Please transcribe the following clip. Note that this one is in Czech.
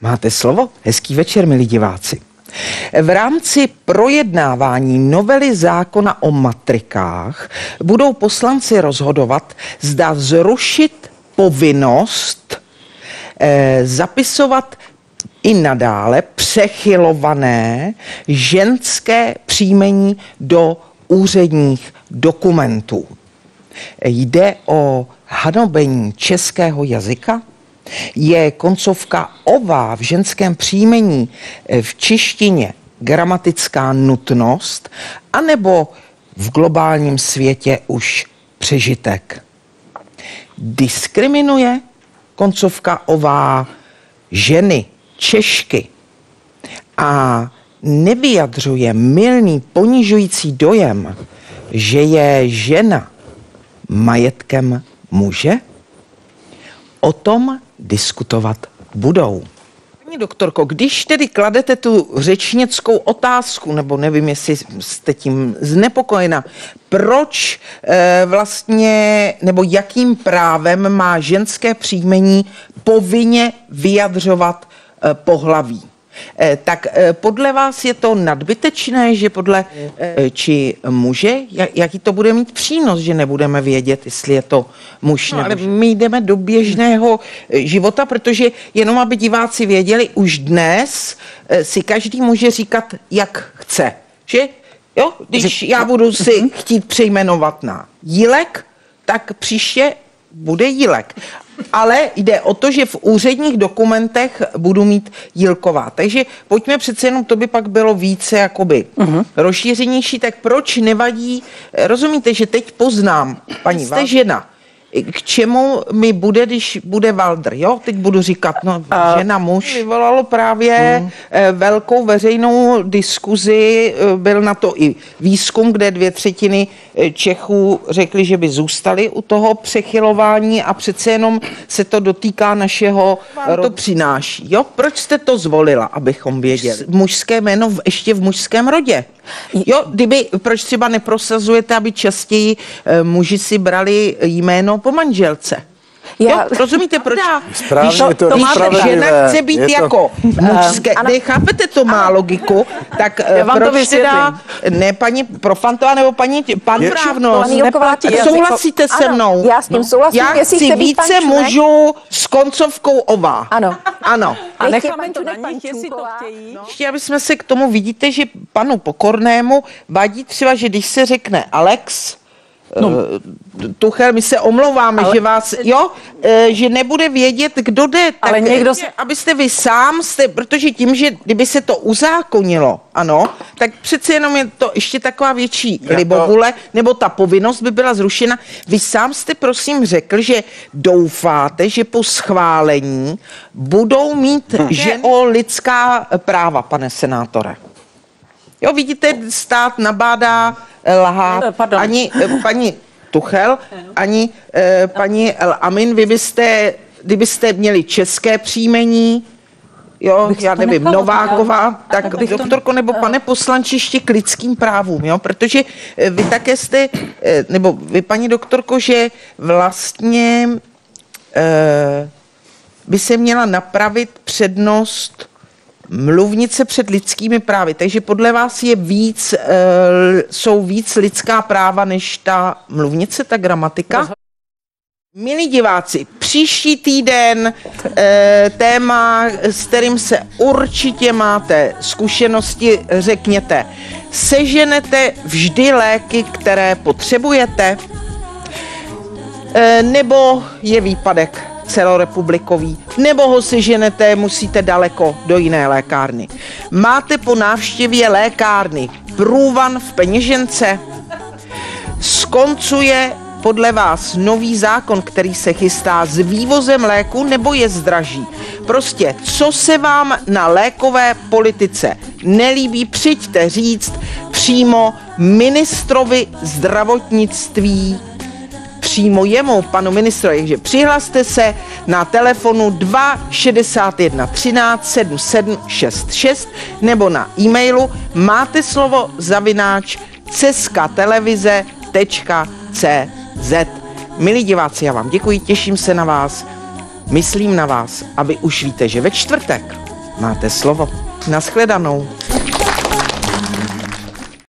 Máte slovo? Hezký večer, milí diváci. V rámci projednávání novely zákona o matrikách budou poslanci rozhodovat, zda zrušit povinnost eh, zapisovat i nadále přechylované ženské příjmení do úředních dokumentů. Jde o hanobení českého jazyka? Je koncovka ová v ženském příjmení eh, v češtině gramatická nutnost, anebo v globálním světě už přežitek? Diskriminuje koncovka ová ženy, Češky a nevyjadřuje milný ponižující dojem, že je žena majetkem muže? O tom diskutovat budou. Paní doktorko, když tedy kladete tu řečnickou otázku, nebo nevím, jestli jste tím znepokojena, proč e, vlastně, nebo jakým právem má ženské příjmení povinně vyjadřovat e, pohlaví? Eh, tak eh, podle vás je to nadbytečné, že podle eh, či muže, jaký to bude mít přínos, že nebudeme vědět, jestli je to muž no, nebo ale my jdeme do běžného života, protože jenom aby diváci věděli, už dnes si každý může říkat, jak chce. Že? Jo? Když já budu si chtít přejmenovat na Jílek, tak příště bude Jílek ale jde o to, že v úředních dokumentech budu mít Jílková. Takže pojďme přece jenom, to by pak bylo více jakoby uh-huh. rozšířenější, tak proč nevadí, rozumíte, že teď poznám, paní, jste žena, k čemu mi bude, když bude Valdr, jo? Teď budu říkat, no, a žena, muž. Vyvolalo právě hmm. velkou veřejnou diskuzi, eh, byl na to i výzkum, kde dvě třetiny eh, Čechů řekli, že by zůstali u toho přechylování a přece jenom se to dotýká našeho, Vám to přináší, jo? Proč jste to zvolila, abychom věděli? Mužské jméno v, ještě v mužském rodě. Jo, kdyby, proč třeba neprosazujete, aby častěji muži si brali jméno po manželce. Já... Jo, rozumíte, proč? Správně, když, to, to když žena chce být to... jako mužské, uh, nechápete to má logiku, tak Já vám proč to teda, ne paní Profantová nebo paní pan je, právnost, souhlasíte se mnou? Já s tím souhlasím, Já chci více mužů s koncovkou ová. Ano. Ano. A necháme to na nich, jestli to chtějí. No. Ještě, aby jsme se k tomu vidíte, že panu Pokornému vadí třeba, že když se řekne Alex, No. Eh, Tuchel, my se omlouváme, ale... že vás, jo, eh, že nebude vědět, kdo jde. Tak ale někdo... Ještě, abyste vy sám jste, protože tím, že kdyby se to uzákonilo, ano, tak přece jenom je to ještě taková větší libovule, to... nebo ta povinnost by byla zrušena. Vy sám jste prosím řekl, že doufáte, že po schválení budou mít hm. že o lidská práva, pane senátore. Jo, vidíte, stát nabádá lhát. Eh, pardon. Ani eh, paní Tuchel, ani eh, paní El Amin, vy byste, kdybyste měli české příjmení, jo, bych já nevím, nechala, Nováková, tak, tak doktorko nebo pane poslanči ještě k lidským právům, jo, protože vy také jste, nebo vy paní doktorko, že vlastně eh, by se měla napravit přednost mluvnice před lidskými právy. Takže podle vás je víc, e, jsou víc lidská práva než ta mluvnice, ta gramatika? Milí diváci, příští týden e, téma, s kterým se určitě máte zkušenosti, řekněte, seženete vždy léky, které potřebujete? E, nebo je výpadek? Celorepublikový, nebo ho si ženete, musíte daleko do jiné lékárny. Máte po návštěvě lékárny průvan v peněžence? Skoncuje podle vás nový zákon, který se chystá s vývozem léku nebo je zdraží? Prostě, co se vám na lékové politice nelíbí, přijďte říct přímo ministrovi zdravotnictví přímo jemu, panu ministrovi, takže přihlaste se na telefonu 261 13 7766 nebo na e-mailu máte slovo zavináč ceskatelevize.cz Milí diváci, já vám děkuji, těším se na vás, myslím na vás a vy už víte, že ve čtvrtek máte slovo. Naschledanou.